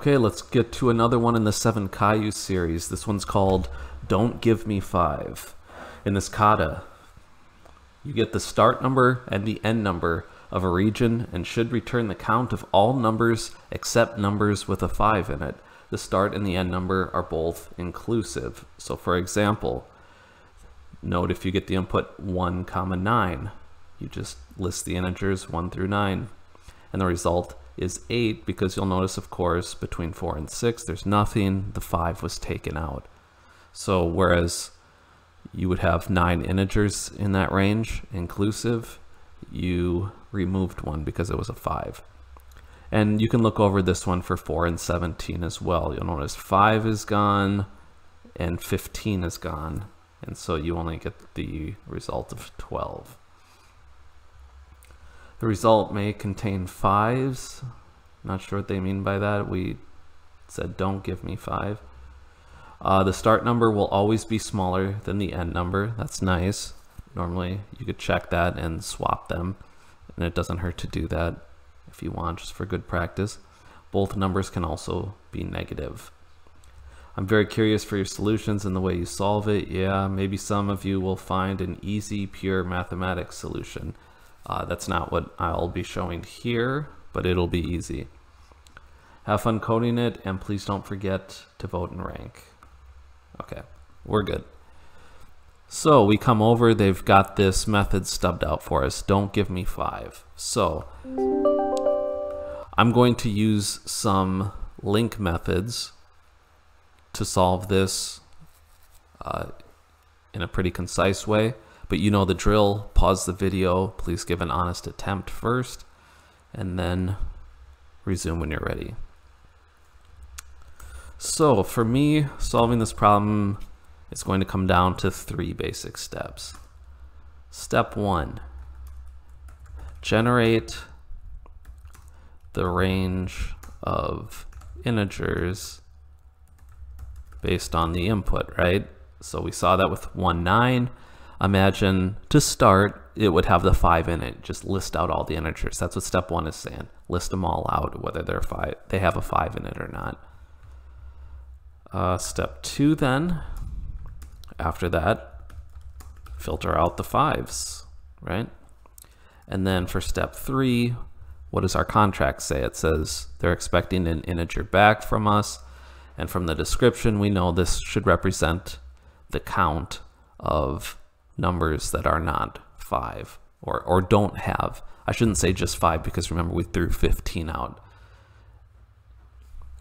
Okay, let's get to another one in the Seven kyu series. This one's called Don't Give Me Five. In this kata, you get the start number and the end number of a region and should return the count of all numbers except numbers with a 5 in it. The start and the end number are both inclusive. So for example, note if you get the input 1 comma 9, you just list the integers 1 through 9 and the result is 8 because you'll notice of course between 4 and 6 there's nothing, the 5 was taken out. So whereas you would have 9 integers in that range inclusive, you removed one because it was a 5. And you can look over this one for 4 and 17 as well. You'll notice 5 is gone and 15 is gone. And so you only get the result of 12. The result may contain 5s. Not sure what they mean by that. We said don't give me 5. Uh, the start number will always be smaller than the end number. That's nice. Normally you could check that and swap them and it doesn't hurt to do that if you want just for good practice. Both numbers can also be negative. I'm very curious for your solutions and the way you solve it. Yeah, maybe some of you will find an easy, pure mathematics solution. Uh, that's not what I'll be showing here, but it'll be easy. Have fun coding it, and please don't forget to vote and rank. Okay, we're good. So we come over, they've got this method stubbed out for us. Don't give me five. So I'm going to use some LINQ methods to solve this uh, in a pretty concise way. But you know the drill, pause the video, please give an honest attempt first, and then resume when you're ready. So for me, solving this problem it's going to come down to three basic steps. Step one, generate the range of integers based on the input, right? So we saw that with 1, 9. Imagine to start, it would have the 5 in it. Just list out all the integers. That's what step 1 is saying. List them all out, whether they're five, they have a 5 in it or not. Uh, step 2 then, after that, filter out the fives, right? And then for step three, what does our contract say? It says they're expecting an integer back from us. And from the description, we know this should represent the count of numbers that are not five or, or don't have. I shouldn't say just five because remember we threw 15 out.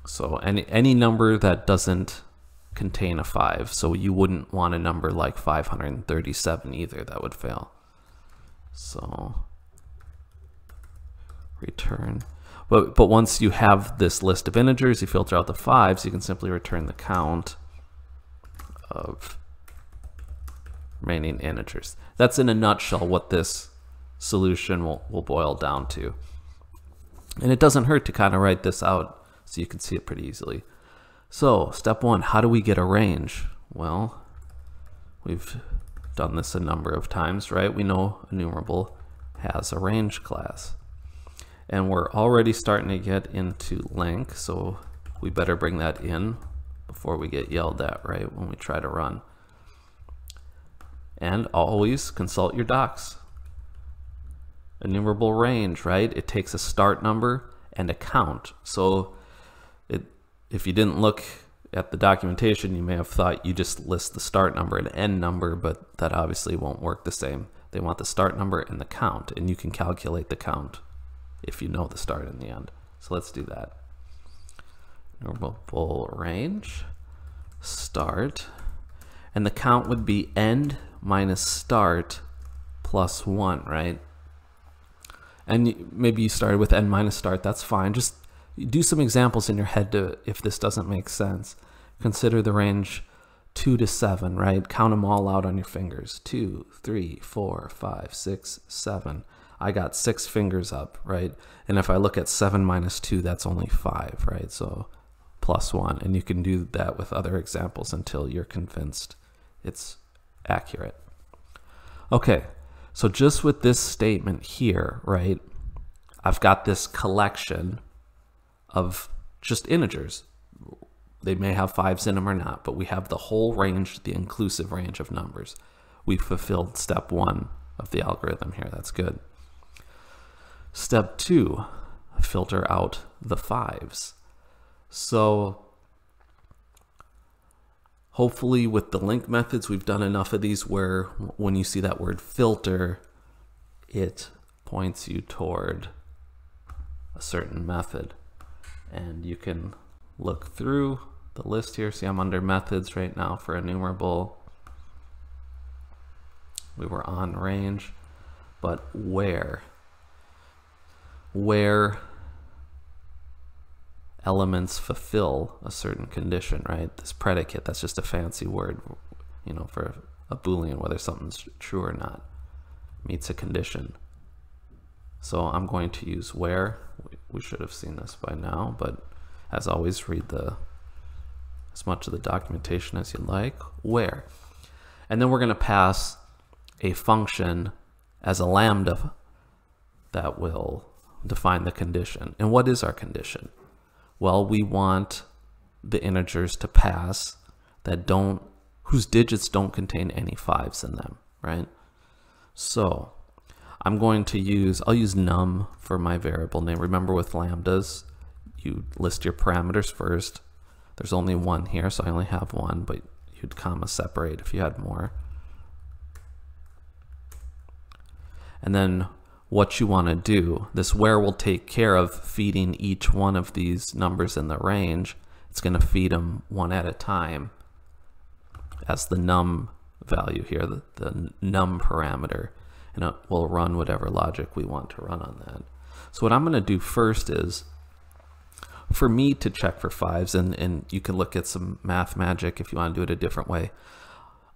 So any, any number that doesn't contain a 5, so you wouldn't want a number like 537 either, that would fail. So return. But, but once you have this list of integers, you filter out the 5s, you can simply return the count of remaining integers. That's in a nutshell what this solution will, will boil down to. And it doesn't hurt to kind of write this out so you can see it pretty easily. So step one, how do we get a range? Well, we've done this a number of times, right? We know enumerable has a range class. And we're already starting to get into LINQ, so we better bring that in before we get yelled at, right, when we try to run. And always consult your docs. Enumerable range, right? It takes a start number and a count. So it, if you didn't look at the documentation, you may have thought you just list the start number and end number, but that obviously won't work the same. They want the start number and the count, and you can calculate the count if you know the start and the end. So let's do that. Normal range, start, and the count would be end minus start plus one, right? And maybe you started with n minus start, that's fine. Just do some examples in your head to if this doesn't make sense. Consider the range 2 to 7, right? Count them all out on your fingers. Two, three, four, five, six, seven. I got six fingers up, right? And if I look at 7 minus 2, that's only 5, right? So plus 1. And you can do that with other examples until you're convinced it's accurate. Okay, so just with this statement here, right? I've got this collection of just integers. They may have fives in them or not, but we have the whole range, the inclusive range of numbers. We fulfilled step one of the algorithm here. That's good. Step two, filter out the fives. So hopefully with the LINQ methods, we've done enough of these where when you see that word filter, it points you toward a certain method. And you can look through the list here. See, I'm under methods right now for enumerable. We were on range, but where? Where elements fulfill a certain condition, right? This predicate, that's just a fancy word, you know, for a Boolean, whether something's true or not, meets a condition. So I'm going to use where. We should have seen this by now, but as always, read the as much of the documentation as you like. Where. And then we're going to pass a function as a lambda that will define the condition. And what is our condition? Well, we want the integers to pass that don't, whose digits don't contain any fives in them, right? So I'm going to use, I'll use num for my variable name. Remember with lambdas, you list your parameters first. There's only one here, so I only have one, but you'd comma separate if you had more. And then what you want to do. This where will take care of feeding each one of these numbers in the range. It's going to feed them one at a time as the num value here, the, the num parameter, and it will run whatever logic we want to run on that. So what I'm going to do first is for me to check for fives, and, and you can look at some math magic if you want to do it a different way.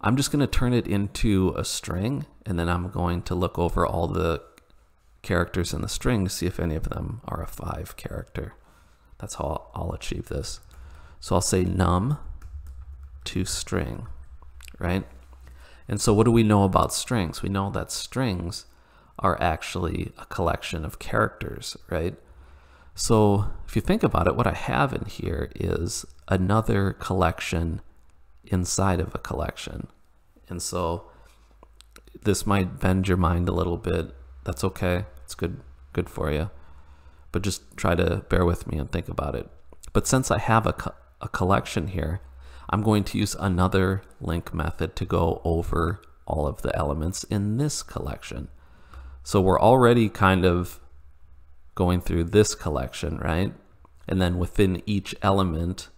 I'm just going to turn it into a string, and then I'm going to look over all the characters in the string to see if any of them are a five character. That's how I'll achieve this. So I'll say num to string, right? And so what do we know about strings? We know that strings are actually a collection of characters, right? So if you think about it, what I have in here is another collection inside of a collection. And so this might bend your mind a little bit. That's okay. It's good, good for you. But just try to bear with me and think about it. But since I have a, co a collection here, I'm going to use another LINQ method to go over all of the elements in this collection. So we're already kind of going through this collection, right? And then within each element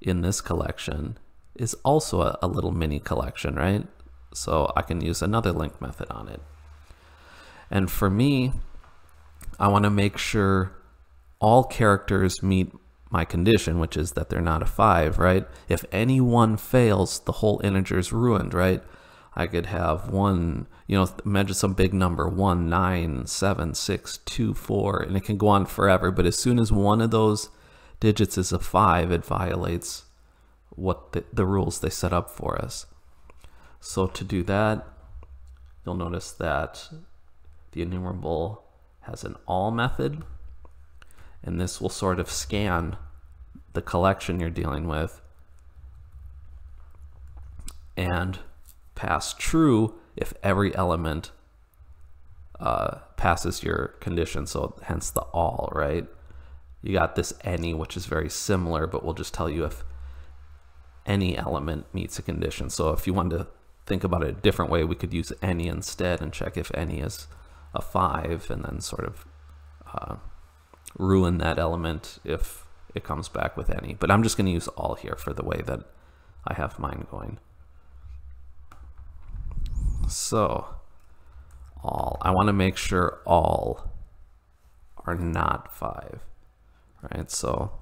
in this collection is also a, a little mini collection, right? So I can use another LINQ method on it. And for me, I want to make sure all characters meet my condition, which is that they're not a five, right? If any one fails, the whole integer is ruined, right? I could have one, you know, imagine some big number, one, nine, seven, six, two, four, and it can go on forever. But as soon as one of those digits is a five, it violates what the, the rules they set up for us. So to do that, you'll notice that the enumerable has an all method, and this will sort of scan the collection you're dealing with and pass true if every element uh, passes your condition. So hence the all, right? You got this any, which is very similar, but we'll just tell you if any element meets a condition. So if you wanted to think about it a different way, we could use any instead and check if any is a five and then sort of uh, ruin that element if it comes back with any. But I'm just going to use all here for the way that I have mine going. So all, I want to make sure all are not five, right? So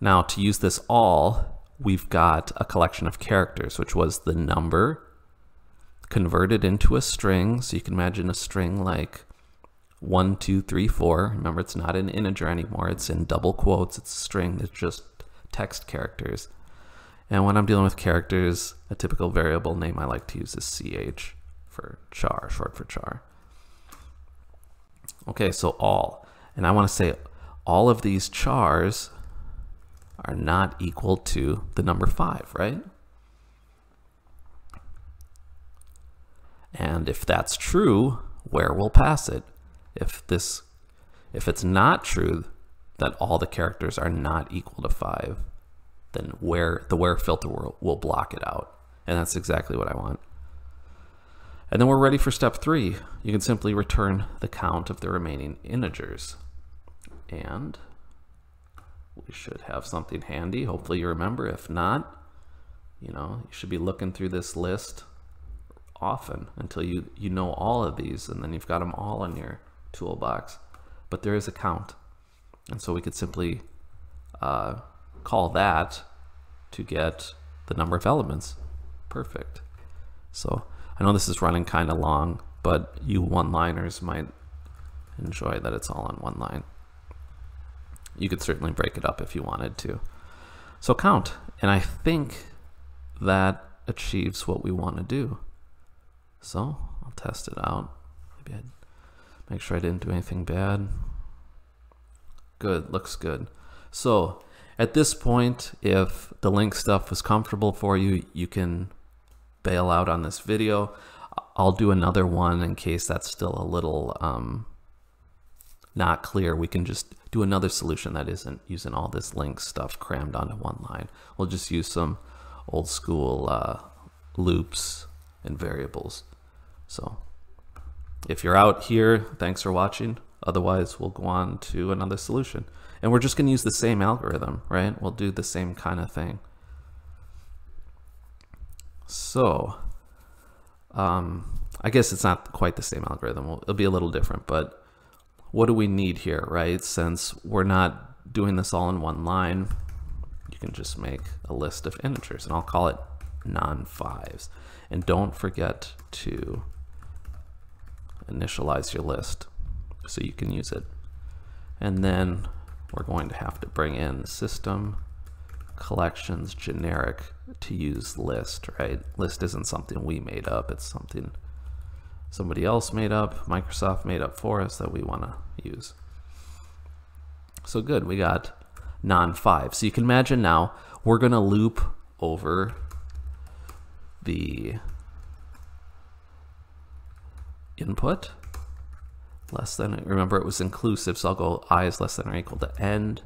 now to use this all, we've got a collection of characters, which was the number converted into a string. So you can imagine a string like one, two, three, four. Remember, it's not an integer anymore. It's in double quotes. It's a string that's just text characters. And when I'm dealing with characters, a typical variable name I like to use is ch for char, short for char. Okay, so all. And I want to say all of these chars are not equal to the number 5, right? And if that's true, where will pass it? If this if it's not true that all the characters are not equal to 5, then where the where filter will, will block it out. And that's exactly what I want. And then we're ready for step three. You can simply return the count of the remaining integers. And we should have something handy. Hopefully you remember. If not, you know, you should be looking through this list often until you, you know all of these and then you've got them all in your toolbox. But there is a count. And so we could simply uh, call that to get the number of elements. Perfect. So I know this is running kind of long, but you one-liners might enjoy that it's all on one line. You could certainly break it up if you wanted to. So count, and I think that achieves what we want to do. So I'll test it out. Maybe I'd make sure I didn't do anything bad. Good, looks good. So at this point, if the LINQ stuff was comfortable for you, you can bail out on this video. I'll do another one in case that's still a little um, not clear. We can just do another solution that isn't using all this LINQ stuff crammed onto one line. We'll just use some old school uh, loops and variables. So if you're out here, thanks for watching. Otherwise, we'll go on to another solution. And we're just going to use the same algorithm, right? We'll do the same kind of thing. So, um, I guess it's not quite the same algorithm. It'll be a little different, but what do we need here, right? Since we're not doing this all in one line, you can just make a list of integers, and I'll call it non-fives. And don't forget to initialize your list so you can use it. And then we're going to have to bring in system collections generic to use list, right? List isn't something we made up, it's something somebody else made up, Microsoft made up for us that we want to use. So good, we got non-5. So you can imagine now we're going to loop over the input less than, remember it was inclusive, so I'll go i is less than or equal to end.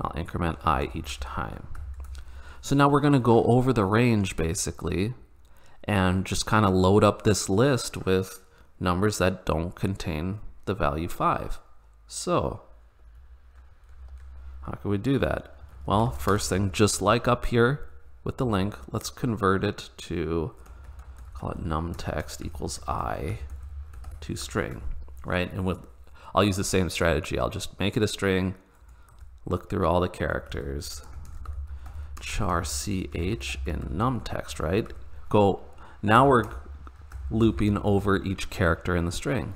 I'll increment i each time. So now we're going to go over the range basically and just kind of load up this list with numbers that don't contain the value 5. So how can we do that? Well, first thing, just like up here with the LINQ. let's convert it to, call it num text equals i to string, right? And with, I'll use the same strategy. I'll just make it a string, look through all the characters, char ch in num text, right? Go, now we're looping over each character in the string.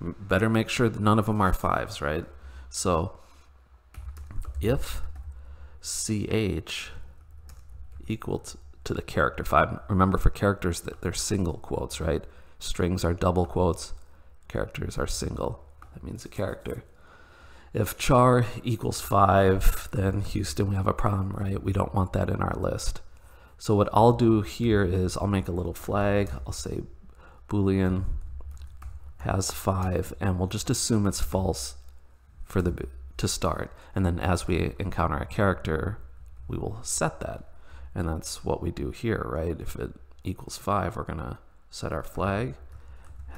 Better make sure that none of them are fives, right? So if ch equal to the character five, remember for characters that they're single quotes, right? Strings are double quotes, characters are single. That means a character. If char equals 5, then Houston, we have a problem, right? We don't want that in our list. So what I'll do here is I'll make a little flag. I'll say boolean has 5, and we'll just assume it's false for the to start. And then as we encounter a character, we will set that. And that's what we do here, right? If it equals 5, we're going to set our flag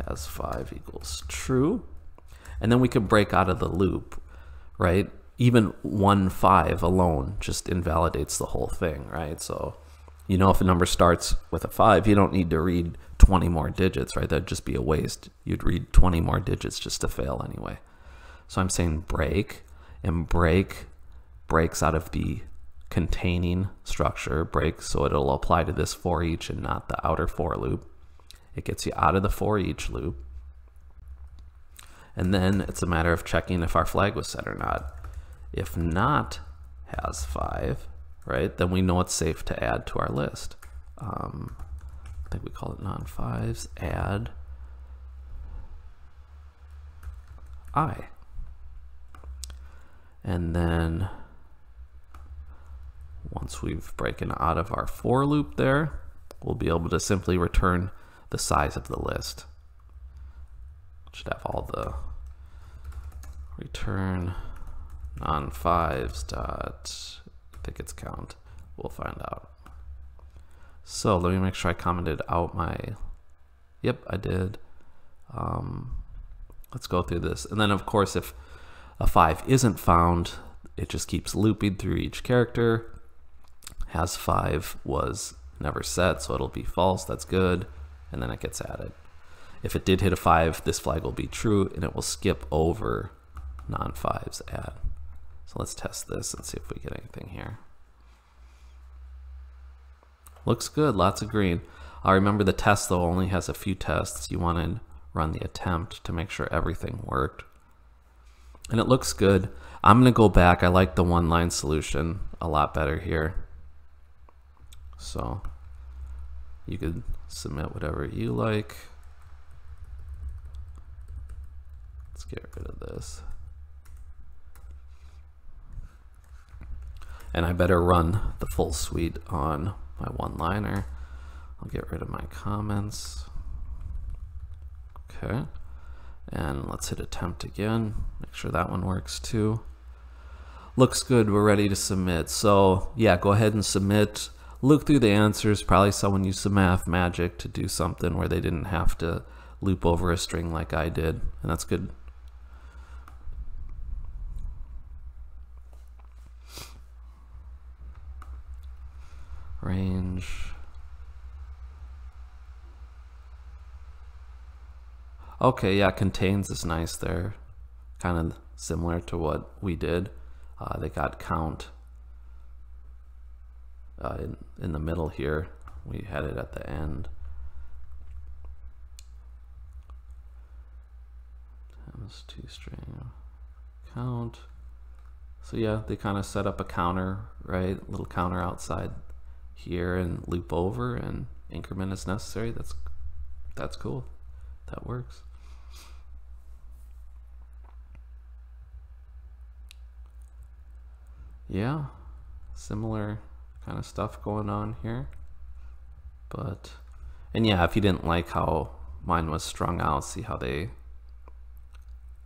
has 5 equals true. And then we can break out of the loop, right? Even 1, 5 alone just invalidates the whole thing, right? So, you know, if a number starts with a 5, you don't need to read 20 more digits, right? That'd just be a waste. You'd read 20 more digits just to fail anyway. So I'm saying break, and break breaks out of the containing structure, break, so it'll apply to this for each and not the outer for loop. It gets you out of the for each loop. And then it's a matter of checking if our flag was set or not. If not has five, right, then we know it's safe to add to our list. Um, I think we call it non-fives, add i. And then once we've broken out of our for loop there, we'll be able to simply return the size of the list. Should have all the return non fives dot tickets count. We'll find out. So let me make sure I commented out my, yep, I did. Um, let's go through this. And then of course, if a five isn't found, it just keeps looping through each character. Has five was never set, so it'll be false, that's good. And then it gets added. If it did hit a five, this flag will be true and it will skip over non-fives add. So let's test this and see if we get anything here. Looks good, lots of green. I remember the test though only has a few tests. You want to run the attempt to make sure everything worked. And it looks good. I'm going to go back. I like the one line solution a lot better here. So you could submit whatever you like. Let's get rid of this. And I better run the full suite on my one-liner. I'll get rid of my comments. Okay. And let's hit attempt again. Make sure that one works too. Looks good. We're ready to submit. So yeah, go ahead and submit. Look through the answers. Probably someone used some math magic to do something where they didn't have to loop over a string like I did. And that's good. Range. Okay, yeah, contains is nice there. Kind of similar to what we did. Uh, they got count uh, in, in the middle here. We had it at the end. Times two string count. So yeah, they kind of set up a counter, right? Little counter outside here and loop over and increment as necessary. That's that's cool. That works. yeah, similar kind of stuff going on here. But, and yeah, if you didn't like how mine was strung out, see how they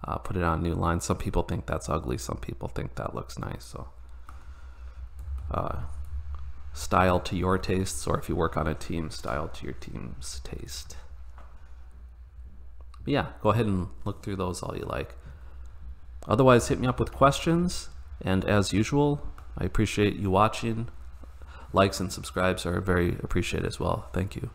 uh, put it on new lines. Some people think that's ugly. Some people think that looks nice. So, uh, style to your tastes, or if you work on a team, style to your team's taste. But yeah, go ahead and look through those all you like. Otherwise, hit me up with questions. And as usual, I appreciate you watching. Likes and subscribes are very appreciated as well. Thank you.